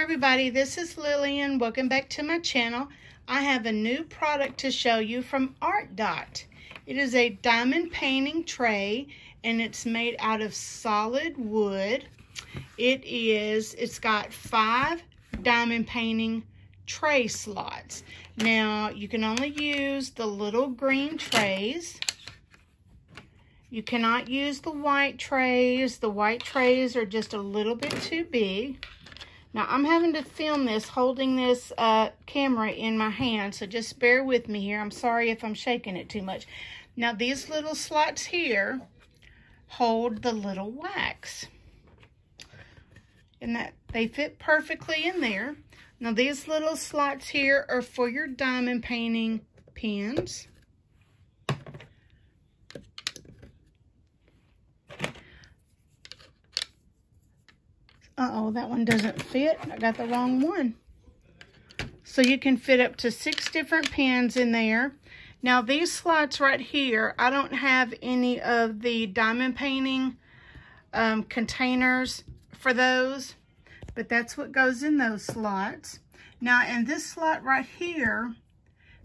everybody, this is Lillian. Welcome back to my channel. I have a new product to show you from ARTDOT. It is a diamond painting tray and it's made out of solid wood. It is, it's got five diamond painting tray slots. Now, you can only use the little green trays. You cannot use the white trays. The white trays are just a little bit too big. Now, I'm having to film this holding this uh, camera in my hand, so just bear with me here. I'm sorry if I'm shaking it too much. Now, these little slots here hold the little wax. And that they fit perfectly in there. Now, these little slots here are for your diamond painting pins. Uh-oh, that one doesn't fit. I got the wrong one. So you can fit up to six different pins in there. Now these slots right here, I don't have any of the diamond painting um, containers for those, but that's what goes in those slots. Now in this slot right here,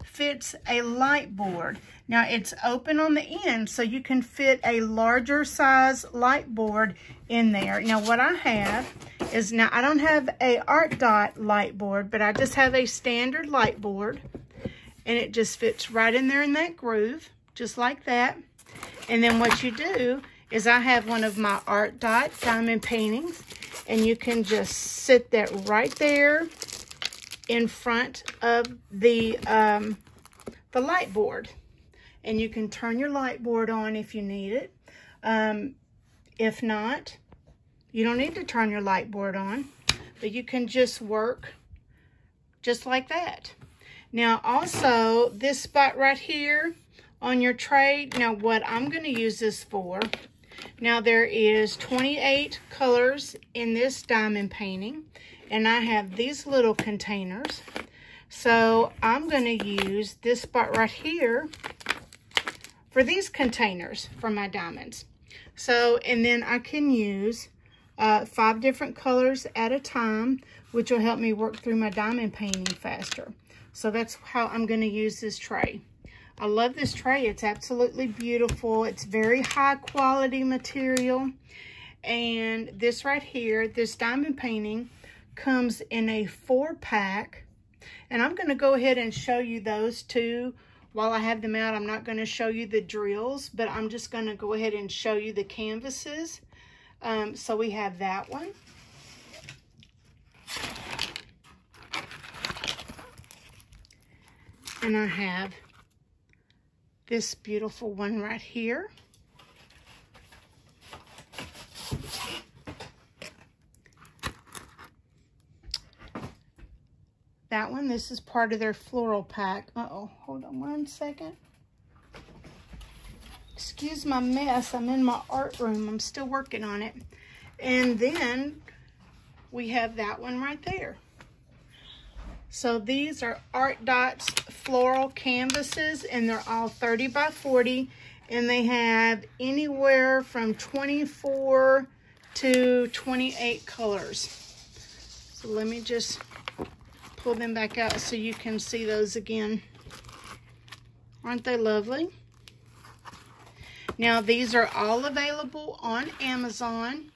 fits a light board. Now it's open on the end so you can fit a larger size light board in there. Now what I have is now I don't have a ARTDOT light board but I just have a standard light board and it just fits right in there in that groove just like that. And then what you do is I have one of my ARTDOT diamond paintings and you can just sit that right there in front of the um, the light board. And you can turn your light board on if you need it. Um, if not, you don't need to turn your light board on, but you can just work just like that. Now also, this spot right here on your tray, now what I'm going to use this for, now there is 28 colors in this diamond painting, and I have these little containers. So I'm going to use this spot right here for these containers for my diamonds. So, and then I can use uh, five different colors at a time, which will help me work through my diamond painting faster. So that's how I'm going to use this tray. I love this tray. It's absolutely beautiful. It's very high quality material. And this right here, this diamond painting, comes in a four pack and I'm going to go ahead and show you those two while I have them out. I'm not going to show you the drills, but I'm just going to go ahead and show you the canvases. Um, so we have that one. And I have this beautiful one right here. That one. This is part of their floral pack. Uh-oh, hold on one second. Excuse my mess. I'm in my art room. I'm still working on it. And then we have that one right there. So these are ARTDOT's floral canvases and they're all 30 by 40 and they have anywhere from 24 to 28 colors. So let me just pull them back out so you can see those again. Aren't they lovely? Now, these are all available on Amazon.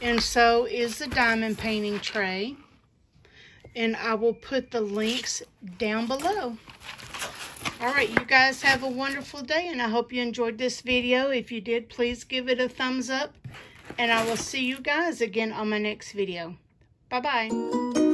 And so is the diamond painting tray. And I will put the links down below. All right, you guys have a wonderful day, and I hope you enjoyed this video. If you did, please give it a thumbs up. And I will see you guys again on my next video. Bye-bye.